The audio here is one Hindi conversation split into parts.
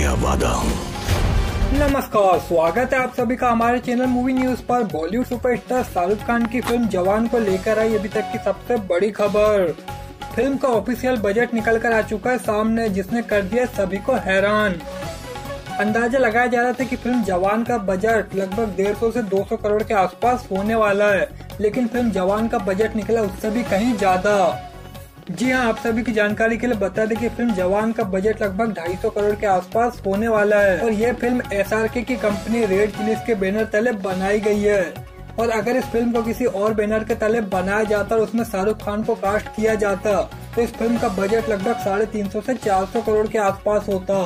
वादा हूँ? नमस्कार, स्वागत है आप सभी का हमारे चैनल मूवी न्यूज़ पर। बॉलीवुड सुपरस्टार शाहरुख खान की फ़िल्म जवान को लेकर आई अभी तक की सबसे बड़ी खबर। फ़िल्म का ऑफिशियल बजट निकल कर आ चुका है सामने, जिसने कर दिया सभी को हैरान। अंदाज़ा लगाया जा रहा था कि फ़िल्म जवान का बजट लगभग डेढ़ सौ से 200 करोड़ के आसपास होने वाला है, लेकिन फ़िल्म जवान का बजट निकला उससे भी कहीं ज़्यादा। जी हाँ आप सभी की जानकारी के लिए बता दें कि फ़िल्म जवान का बजट लगभग 250 करोड़ के आसपास होने वाला है और ये फ़िल्म एस की कंपनी रेड चिलीज के बैनर तले बनाई गई है। और अगर इस फ़िल्म को किसी और बैनर के तले बनाया जाता और उसमें शाहरुख खान को कास्ट किया जाता तो इस फ़िल्म का बजट लगभग साढ़े तीन सौ ऐसी चार सौ करोड़ के आसपास होता।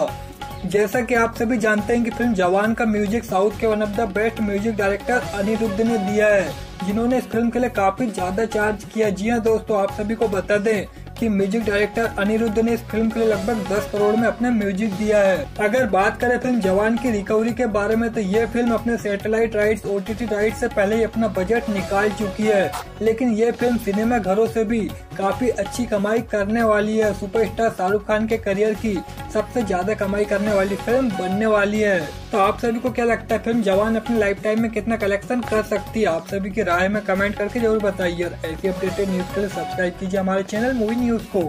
जैसा कि आप सभी जानते हैं कि फ़िल्म जवान का म्यूज़िक साउथ के one of the best music director Anirudh ने दिया है, जिन्होंने इस फ़िल्म के लिए काफ़ी ज़्यादा चार्ज किया। जी हाँ दोस्तों, आप सभी को बता दें कि म्यूज़िक डायरेक्टर अनिरुद्ध ने इस फ़िल्म के लिए लगभग 10 करोड़ में अपने म्यूज़िक दिया है। अगर बात करें फ़िल्म जवान की रिकवरी के बारे में तो ये फ़िल्म अपने सैटेलाइट राइट्स ओटीटी राइट्स से पहले ही अपना बजट निकाल चुकी है। लेकिन ये फ़िल्म सिनेमा घरों से भी काफ़ी अच्छी कमाई करने वाली है। सुपरस्टार शाहरुख खान के करियर की सबसे ज़्यादा कमाई करने वाली फ़िल्म बनने वाली है। तो आप सभी को क्या लगता है फ़िल्म जवान अपने लाइफ टाइम में कितना कलेक्शन कर सकती है? आप सभी की राय में कमेंट करके ज़रूर बताइए और ऐसी अपडेटेड न्यूज़ के लिए सब्सक्राइब कीजिए हमारे चैनल मूवी न्यूज़ को।